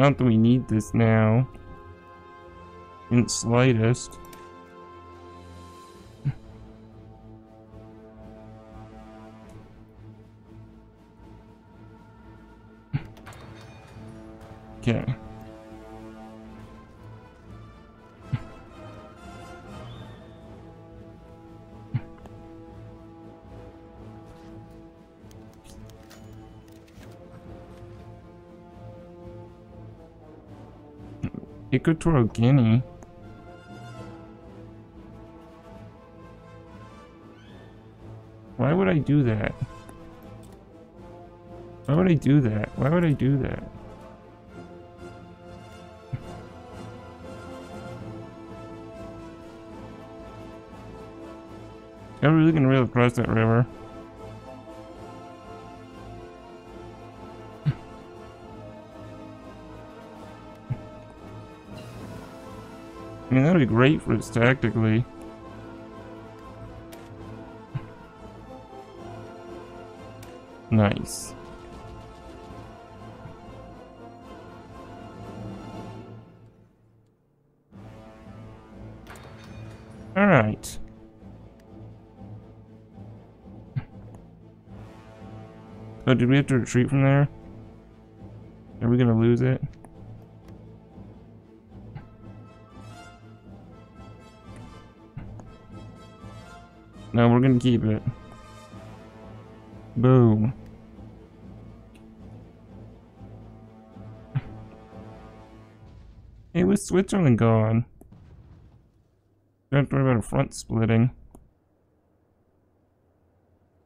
Not that we need this now. In the slightest. Okay. Equatorial Guinea. Why would I do that? Why would I do that? Why would I do that? I'm really gonna rail across that river? For us tactically. Nice. Alright. Oh, did we have to retreat from there? Are we gonna lose it? No, we're gonna keep it. Boom. Hey, with Switzerland gone? Don't worry about a front splitting.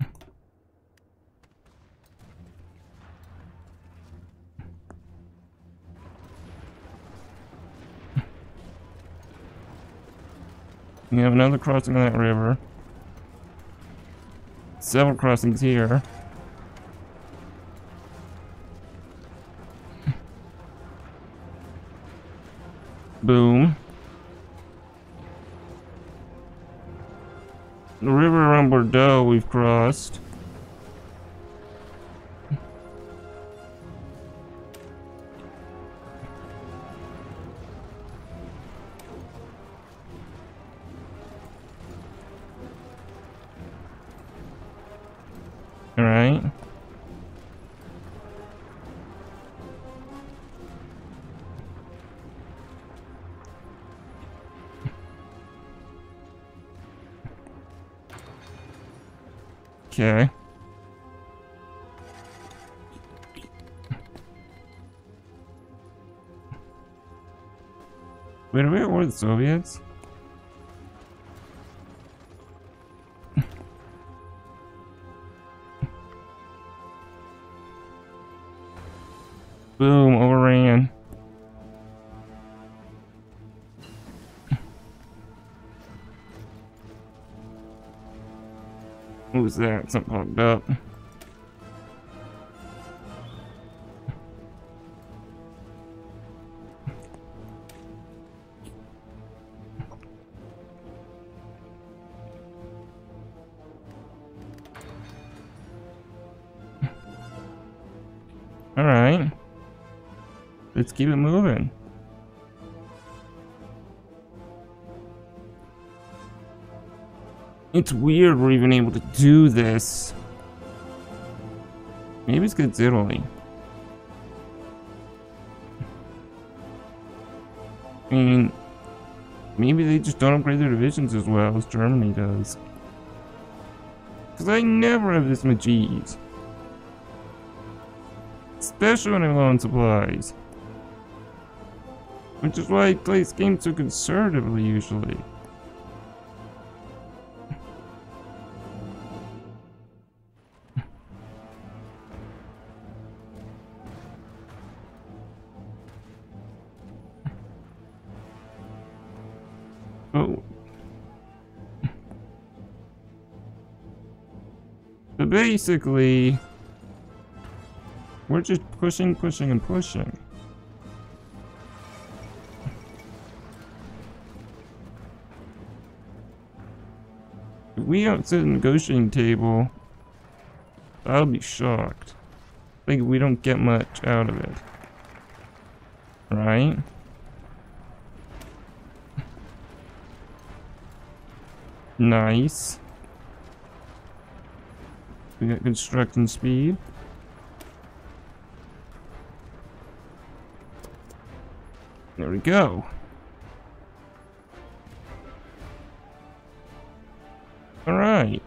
We have another crossing of that river. Several crossings here. Boom. The river around Bordeaux we've crossed. Okay. Wait, are we at war with the Soviets? Was that? Something fucked up. Alright. Let's keep it moving. It's weird we're even able to do this. Maybe it's because it's Italy. I mean, maybe they just don't upgrade their divisions as well as Germany does. Because I never have this much ease. Especially when I'm low on supplies. Which is why I play this game so conservatively usually. Oh. So basically, we're just pushing, pushing, and pushing. If we don't sit at the negotiating table, I'll be shocked. I think we don't get much out of it. Right? Nice. We got construction speed. There we go. Alright.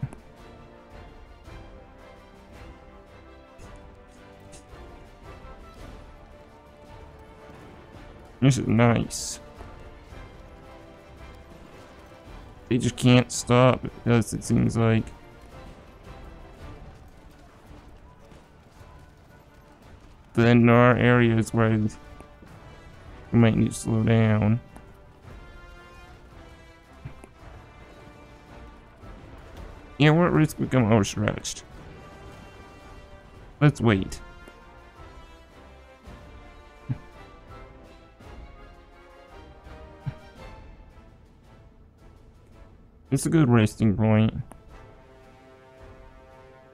This is nice. They just can't stop because it seems like. Then there are areas where we might need to slow down. Yeah, we're at risk of becoming overstretched. Let's wait. It's a good resting point.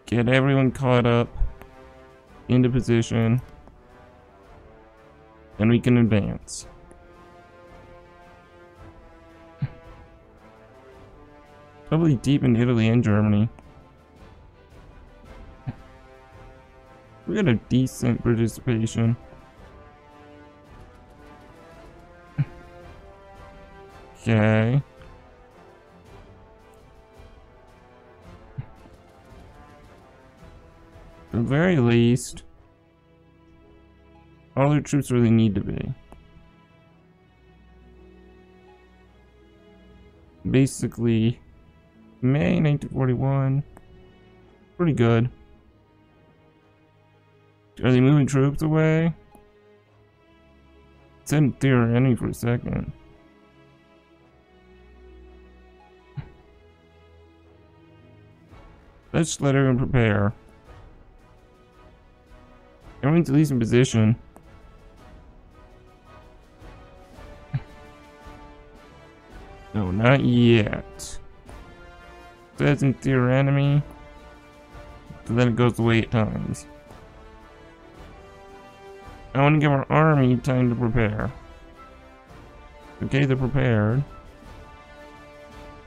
Get everyone caught up into position and we can advance. Probably deep in Italy and Germany. We got a decent participation. okay. Very least, all their troops really need to be. Basically, May 1941. Pretty good. Are they moving troops away? Send their enemy for a second. Let's let everyone prepare. Everyone's at least in position. no, not yet. Doesn't their enemy. then it goes away at times. I want to give our army time to prepare. Okay, they're prepared.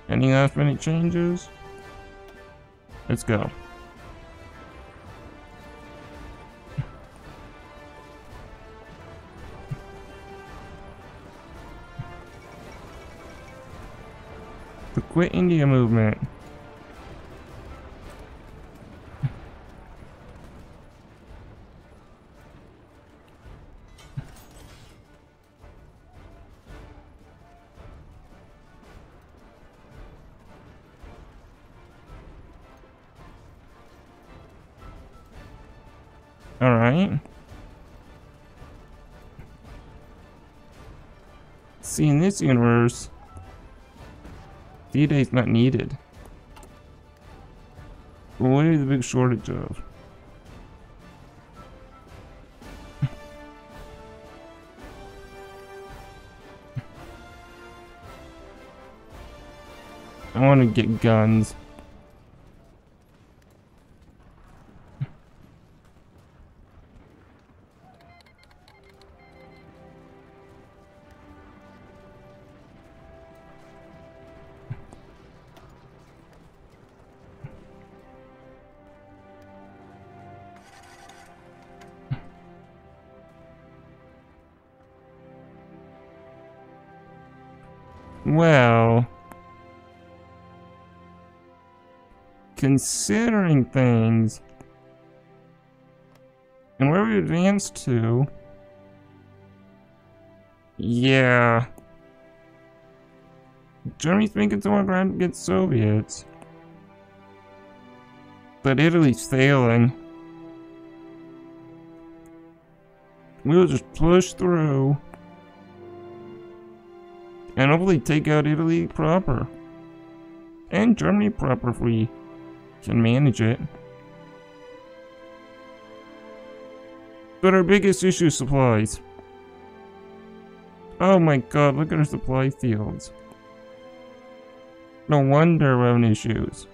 Any last minute changes? Let's go. The Quit India movement. Alright. See, in this universe, D-Day is not needed. What is the big shortage of? I want to get guns. Well... Considering things... And where we advanced to... Yeah... Germany's making some ground against Soviets. But Italy's failing. We'll just push through. And hopefully take out Italy proper. And Germany proper if we can manage it. But our biggest issue is supplies. Oh my god, look at our supply fields. No wonder we're having issues.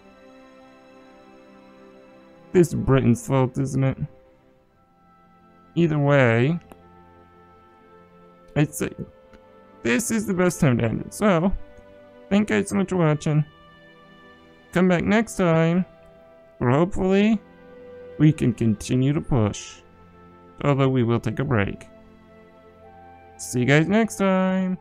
This is Britain's fault, isn't it? Either way, I'd say this is the best time to end it. So, thank you guys so much for watching. Come back next time, where hopefully we can continue to push. Although we will take a break. See you guys next time.